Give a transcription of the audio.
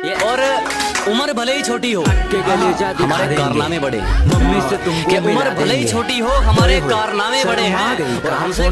और उम्र भले ही छोटी हो। हाँ। हमारे कारनामे बड़े मम्मी से हाँ। तुम उम्र भले ही छोटी हो हमारे कारनामे बड़े हैं। और हमसे